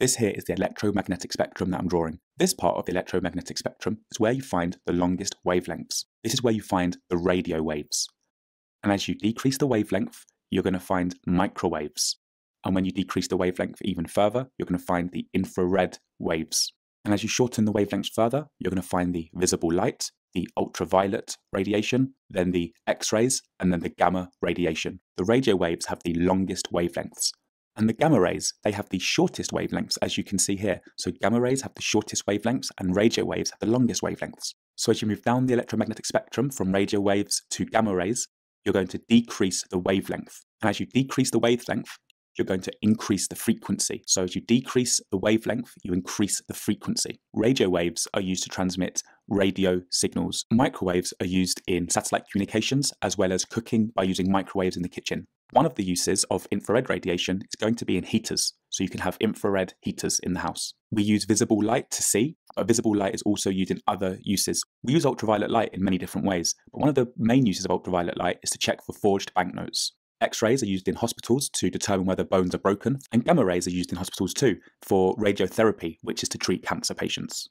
This here is the electromagnetic spectrum that I'm drawing. This part of the electromagnetic spectrum is where you find the longest wavelengths. This is where you find the radio waves. And as you decrease the wavelength, you're going to find microwaves. And when you decrease the wavelength even further, you're going to find the infrared waves. And as you shorten the wavelengths further, you're going to find the visible light, the ultraviolet radiation, then the X rays, and then the gamma radiation. The radio waves have the longest wavelengths. And the gamma rays, they have the shortest wavelengths, as you can see here. So gamma rays have the shortest wavelengths, and radio waves have the longest wavelengths. So as you move down the electromagnetic spectrum from radio waves to gamma rays, you're going to decrease the wavelength. And as you decrease the wavelength, you're going to increase the frequency. So as you decrease the wavelength, you increase the frequency. Radio waves are used to transmit radio signals. Microwaves are used in satellite communications as well as cooking by using microwaves in the kitchen. One of the uses of infrared radiation is going to be in heaters, so you can have infrared heaters in the house. We use visible light to see, but visible light is also used in other uses. We use ultraviolet light in many different ways, but one of the main uses of ultraviolet light is to check for forged banknotes. X rays are used in hospitals to determine whether bones are broken, and gamma rays are used in hospitals too for radiotherapy, which is to treat cancer patients.